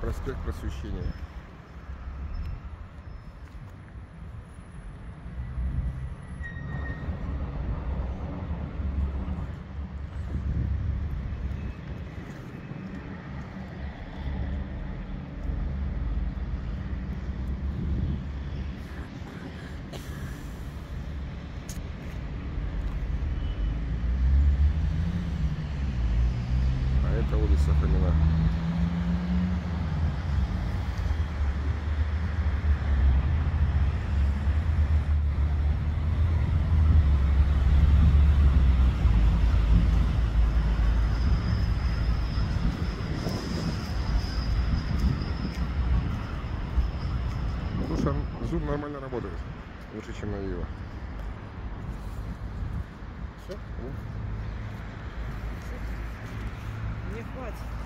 проспект просвещения. А это улица Фомина. Слушай, зум нормально работает. Лучше, чем на Вива. Все? Мне хватит.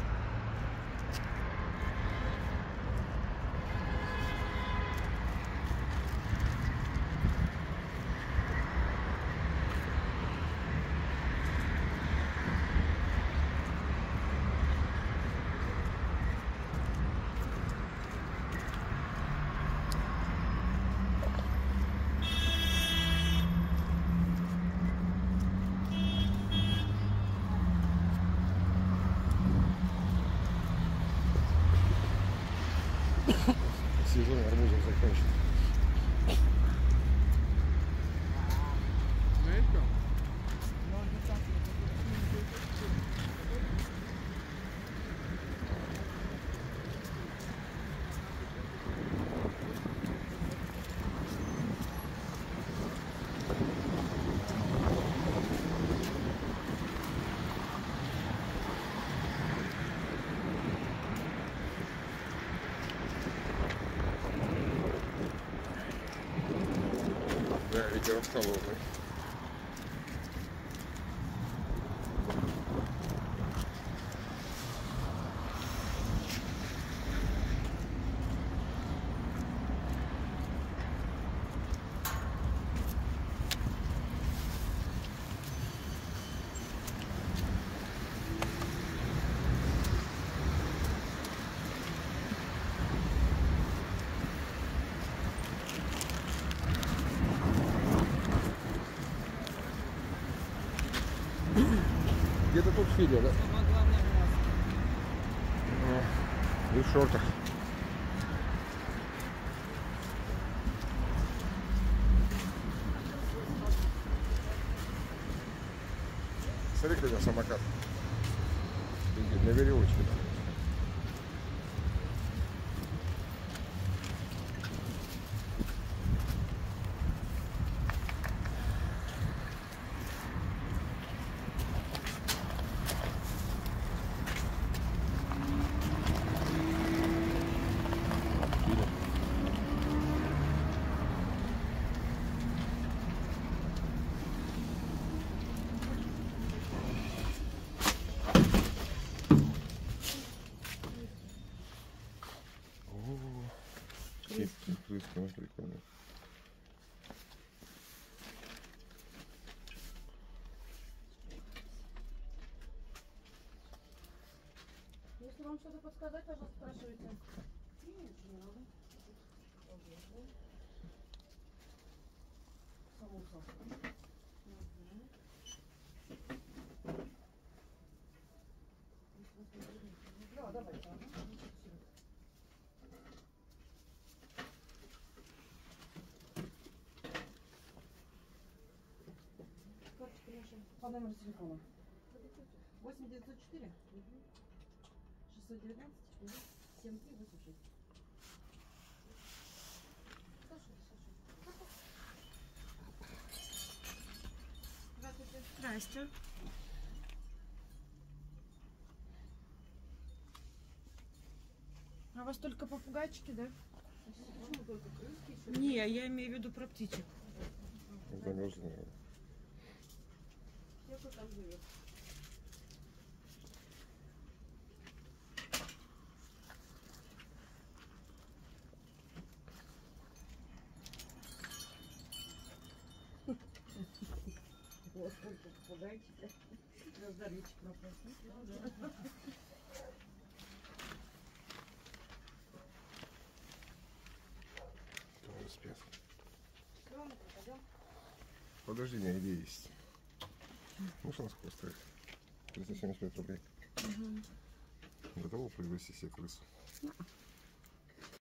Сезон арбузов There you go. Филя, да? Самое главное глаз. И в шортах. Если вам что-то подсказать, пожалуйста, спрашивайте. Собой. Да, давайте. ага. Карточка наша. По номеру телефона. 8 904 619 7386. Здравствуйте. Здрасте. А у вас только попугайчики, да? Не, я имею в виду про птичек. Все, кто там живет. Сколько попугайчиков. Раздоричек пропал. Тоже спят. Подожди, меня идея есть. Ну, что на сколько стоит? 375 рублей. Готова привезти себе крысу?